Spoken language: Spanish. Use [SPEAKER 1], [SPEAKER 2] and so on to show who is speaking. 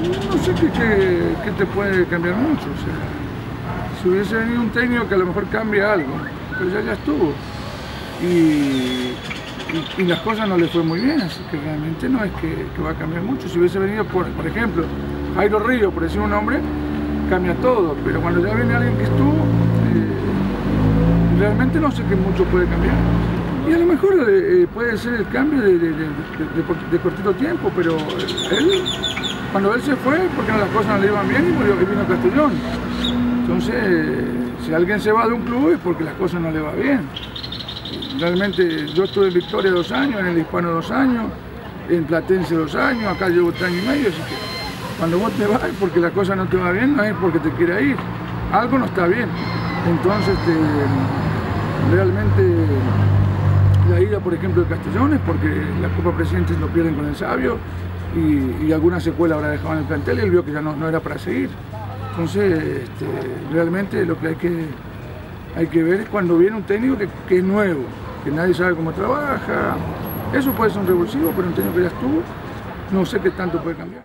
[SPEAKER 1] No sé qué, te puede cambiar mucho. Si hubiese venido un técnico que a lo mejor cambia algo, pero ya, ya estuvo. Y, las cosas no le fue muy bien, así que realmente no es que, va a cambiar mucho. Si hubiese venido, por, por ejemplo, Jairo Río, por decir un nombre, cambia todo, pero cuando ya viene alguien que estuvo, eh, realmente no sé qué mucho puede cambiar. Y a lo mejor eh, puede ser el cambio de, cortito tiempo, pero él, cuando él se fue, porque las cosas no le iban bien y murió que vino a Castellón. Entonces, si alguien se va de un club es porque las cosas no le va bien. Realmente yo estuve en Victoria dos años, en el Hispano dos años, en Platense dos años, acá llevo tres años y medio, así que cuando vos te vas porque la cosa no te va bien, no es porque te quiera ir. Algo no está bien. Entonces, este, realmente la ida, por ejemplo, de Castellón es porque la Copa Presidentes lo pierden con el Sabio y, alguna secuela habrá dejado en el plantel y él vio que ya no, era para seguir. Entonces, este, realmente lo que hay que, hay que ver es cuando viene un técnico que, es nuevo, que nadie sabe cómo trabaja. Eso puede ser un revulsivo, pero un técnico que ya estuvo, no sé qué tanto puede cambiar.